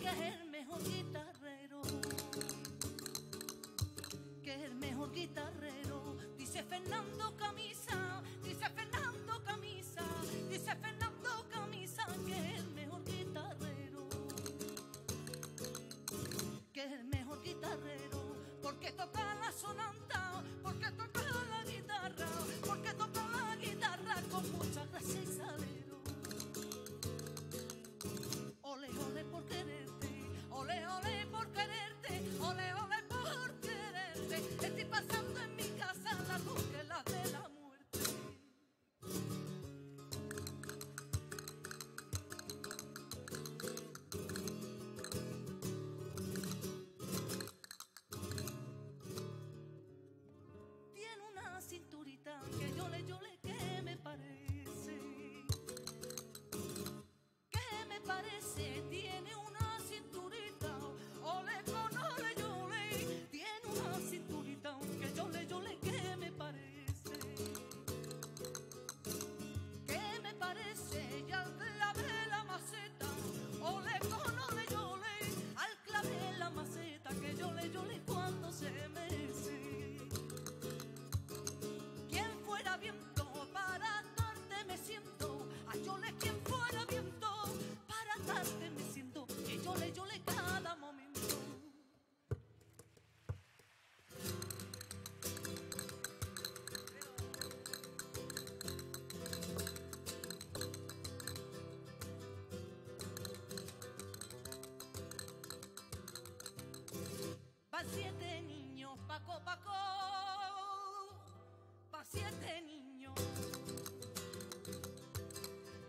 que es el mejor guitarrero. Que el mejor guitarrero. Dice Fernando Camisa, dice Fernando Camisa, dice Fernando Camisa que es el mejor guitarrero. Que el mejor guitarrero. Porque toca parece. ¿Qué me parece? Tiene una cinturita, ole con ole yo le. Tiene una cinturita que yo le, yo le, ¿qué me parece? ¿Qué me parece? Y al clave la maceta, ole con ole yo le. Al clave la maceta que yo le, yo le cuando se mece. Siento. A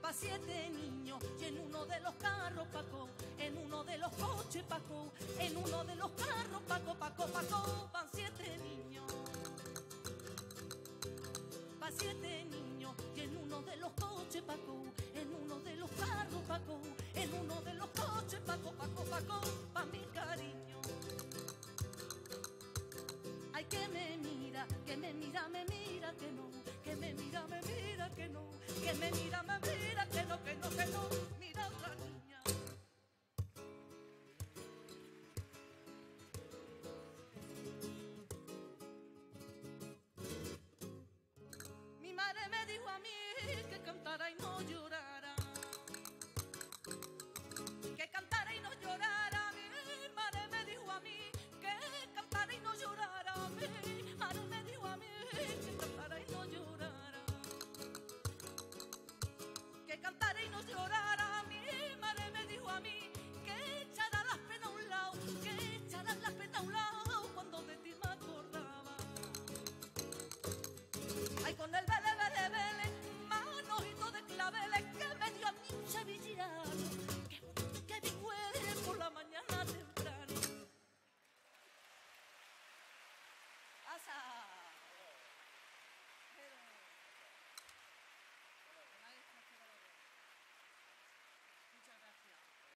pa' siete niños, y en uno de los carros, Paco, en uno de los coches, Paco, en uno de los carros, Paco, Paco, Paco, pa' siete niños, pa' siete niños, y en uno de los coches, Paco, en uno de los carros, Paco, en uno de los coches, Paco, Paco, Paco, pa' mi cariño. Ay, que me mira, que me mira, me mira, que no, que me mira, me mira, que no. Que me mira, me mira, que no, que no, que no. Mira otra niña. Mi madre me dijo a mí que cantara y no.